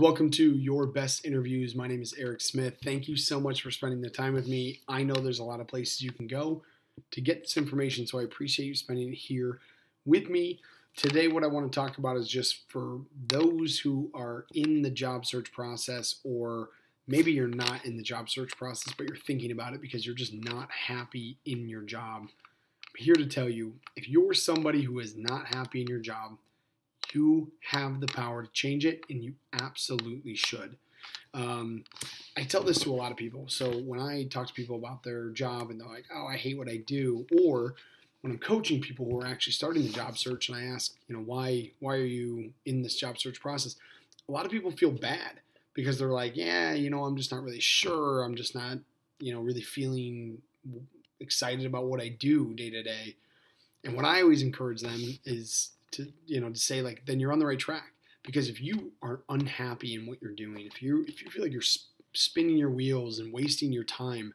welcome to Your Best Interviews. My name is Eric Smith. Thank you so much for spending the time with me. I know there's a lot of places you can go to get this information, so I appreciate you spending it here with me. Today, what I want to talk about is just for those who are in the job search process, or maybe you're not in the job search process, but you're thinking about it because you're just not happy in your job. I'm here to tell you if you're somebody who is not happy in your job, you have the power to change it, and you absolutely should. Um, I tell this to a lot of people. So when I talk to people about their job and they're like, "Oh, I hate what I do," or when I'm coaching people who are actually starting the job search and I ask, you know, why why are you in this job search process? A lot of people feel bad because they're like, yeah, you know, I'm just not really sure. I'm just not, you know, really feeling excited about what I do day to day. And what I always encourage them is to you know to say like then you're on the right track. Because if you are unhappy in what you're doing if you if you feel like you're spinning your wheels and wasting your time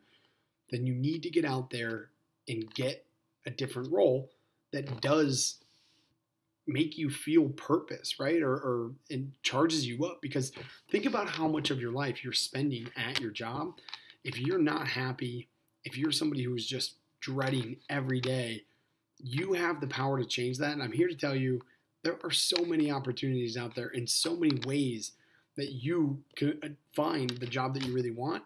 then you need to get out there and get a different role that does make you feel purpose right? Or, or it charges you up. Because think about how much of your life you're spending at your job. If you're not happy if you're somebody who's just dreading every day you have the power to change that. And I'm here to tell you there are so many opportunities out there in so many ways that you can uh, find the job that you really want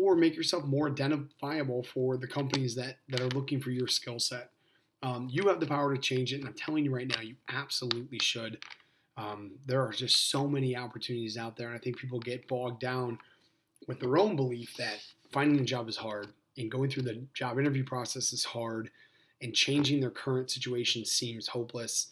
or make yourself more identifiable for the companies that, that are looking for your skill set. Um, you have the power to change it. And I'm telling you right now, you absolutely should. Um, there are just so many opportunities out there. And I think people get bogged down with their own belief that finding a job is hard and going through the job interview process is hard and changing their current situation seems hopeless,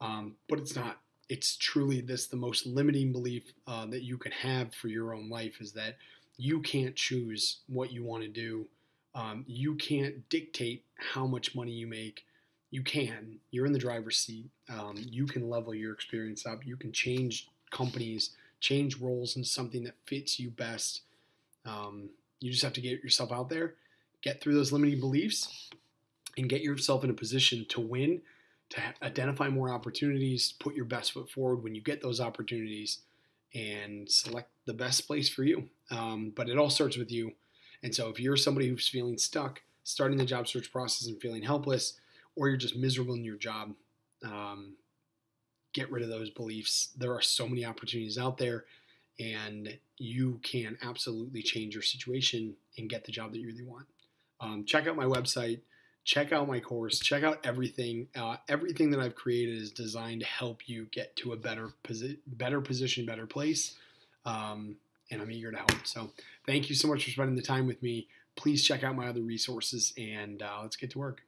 um, but it's not. It's truly this the most limiting belief uh, that you can have for your own life is that you can't choose what you want to do. Um, you can't dictate how much money you make. You can. You're in the driver's seat. Um, you can level your experience up. You can change companies, change roles into something that fits you best. Um, you just have to get yourself out there, get through those limiting beliefs, and get yourself in a position to win, to identify more opportunities, put your best foot forward when you get those opportunities, and select the best place for you. Um, but it all starts with you. And so if you're somebody who's feeling stuck, starting the job search process and feeling helpless, or you're just miserable in your job, um, get rid of those beliefs. There are so many opportunities out there, and you can absolutely change your situation and get the job that you really want. Um, check out my website, check out my course, check out everything. Uh, everything that I've created is designed to help you get to a better posi- better position, better place. Um, and I'm eager to help. So thank you so much for spending the time with me. Please check out my other resources and uh, let's get to work.